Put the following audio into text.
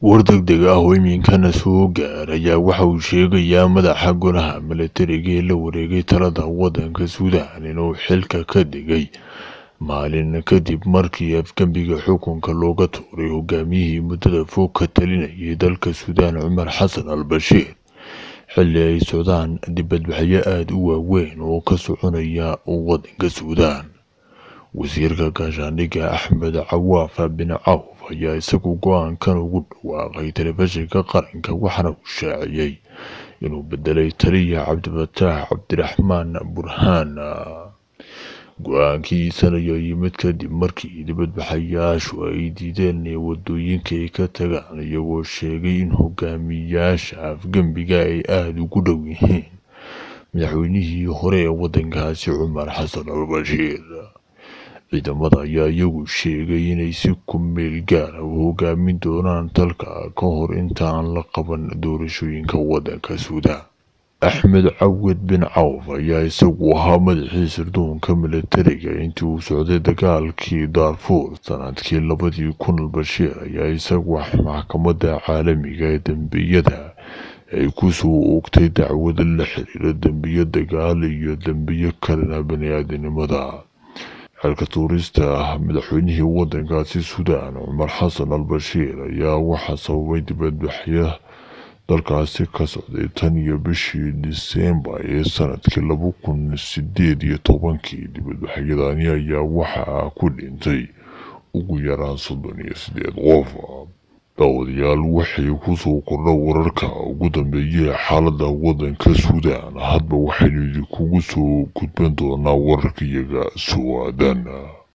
war degdeg ah oo iminkana soo gaaraya waxa uu sheegayaa madaxa golaha milatariga ee la wareegay talada waddanka suudaan inuu xilka ka digay. Maalin kadib markii afgembiga xukunka looga tuuray hogaamiyihii muddada fog ka talinayay dalka suudaan cumar xasan al bashiir xilli ay socdaan dibadbaxyo aada u waaweyn oo ka soconaya waddanka suudaan wasiirka gaashaandhigga axmed cawaafa bin cawf ayaa isagu go'aankan ugu dhawaaqay telefishinka qaranka waxaana uu shaaciyey inuu bedelay taliya cabdifataax cabdiraxmaan burhaan go'aankiisan ayaa yimid kadib markii dibadbaxayaashu ay diideen in waddooyinka ay ka tagaan iyagoo sheegay in hogaamiyaasha afgembiga ay aada ugu dhow yihiin. Madaxweynihii hore ee waddankaasi cumar xasan al bashiir ciidamada ayaa iyagu sheegay inay si ku meel gaara u hogaamin doonaan dalka ka hor inta aan la qaban doorashooyinka waddanka suudaan. Axmed cawad bin cawf ayaa isagu ahaa madaxii sirdoonka milatariga intii uu socday dagaalkii daarfuur sannadkii labadii kun bashiir ayaa isagu maxkamadda caalamiga ee dembiyada ay ku soo oogtay dacwada la xiriira dembiyo dagaal iyo dembiyo kalena bani-aadanimada xilka tuurista ah madaxweynihii waddankaasi suudaan cumar xasan al bashiir ayaa waxaa sababay dibadbaxyo dalkaasi ka socday tan iyo bishii disembar ee sannadkii laba kun sideed iyo tobankii. Dibadbaxyadani ayaa waxaa ku dhintay ugu yaraan soddon iyo sideed qof daawadayaal waxay ku soo kordha wararka. Ugu dambeeyay xaalada waddanka suudaan hadba waxaynu idinkugu soo gudban doonaa wararka iyaga soo-aadan